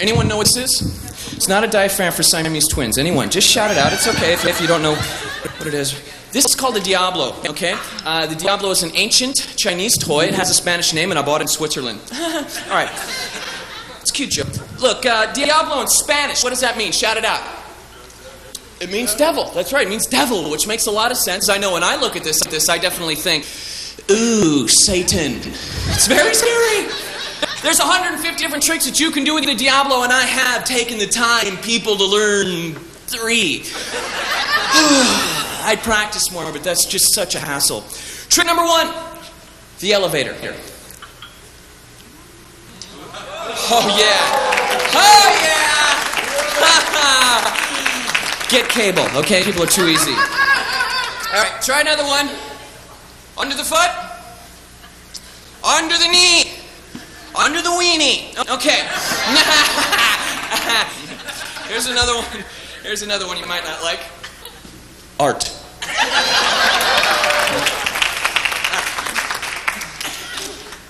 Anyone know what this is? It's not a diaphragm for Siamese twins. Anyone? Just shout it out. It's okay if, if you don't know what it is. This is called the Diabolo, okay? Uh, the Diabolo is an ancient Chinese toy. It has a Spanish name, and I bought it in Switzerland. All right. It's cute joke. Look, uh, Diablo in Spanish, what does that mean? Shout it out. It means devil. That's right. It means devil, which makes a lot of sense. I know when I look at this, this I definitely think, ooh, Satan. It's very scary. There's 150 different tricks that you can do with the Diabolo, and I have taken the time, people, to learn three. I'd practice more, but that's just such a hassle. Trick number one the elevator. Here. Oh, yeah. Oh, yeah. Get cable, okay? People are too easy. All right, try another one. Under the foot. Under the knee. Weenie. Okay. Here's another one. Here's another one you might not like. Art.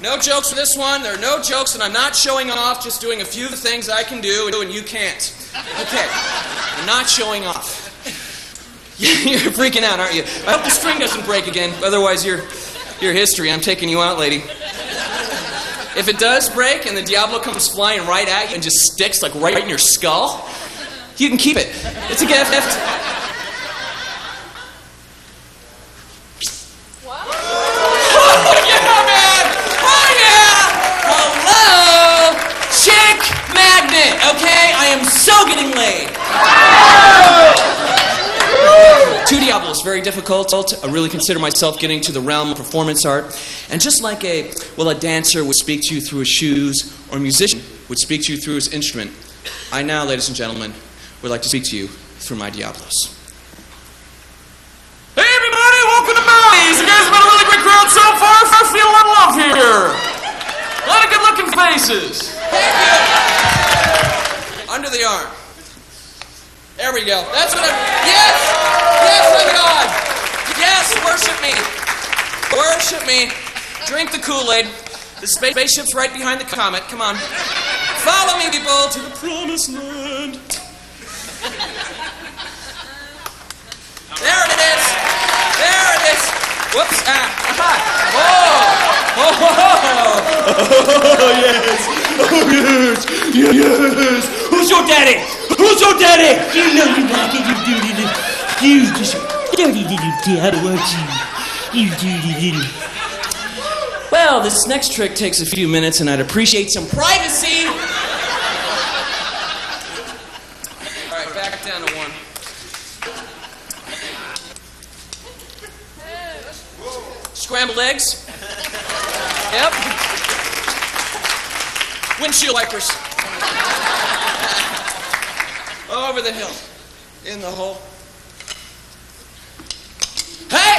No jokes for this one. There are no jokes, and I'm not showing off, just doing a few of the things I can do and you can't. Okay. I'm not showing off. You're freaking out, aren't you? I hope the string doesn't break again. Otherwise, you're, you're history. I'm taking you out, lady. If it does break and the Diabolo comes flying right at you and just sticks like right in your skull, you can keep it. It's a gift. Oh, yeah, man! Oh, yeah! Hello! Chick magnet, okay? I am so getting laid. Two Diabolos, very difficult. I really consider myself getting to the realm of performance art. And just like a, well, a dancer would speak to you through his shoes, or a musician would speak to you through his instrument, I now, ladies and gentlemen, would like to speak to you through my Diabolos. Hey everybody, welcome to Bally's. You guys have been a really great crowd so far. I feel a lot of love here. A lot of good looking faces. Under the arm. There we go. That's what I'm. Yes! Yes, me. Drink the Kool Aid. The space- spaceship's right behind the comet. Come on. Follow me, people, to the promised land. There it is. There it is. Whoops. Ah. Aha. Oh. Oh. oh. yes. Oh, yes. Yes. Who's your daddy? Who's your daddy? You know you like it, you dirty little. You just dirty little dad, aren't you? You dirty little. Well, this next trick takes a few minutes and I'd appreciate some privacy. All right, back down to one. Scrambled eggs. Yep. Windshield wipers. Over the hill. In the hole. Hey!